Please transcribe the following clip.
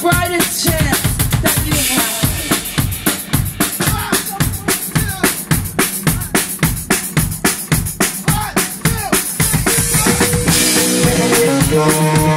brightest chance that you have. One, two, three.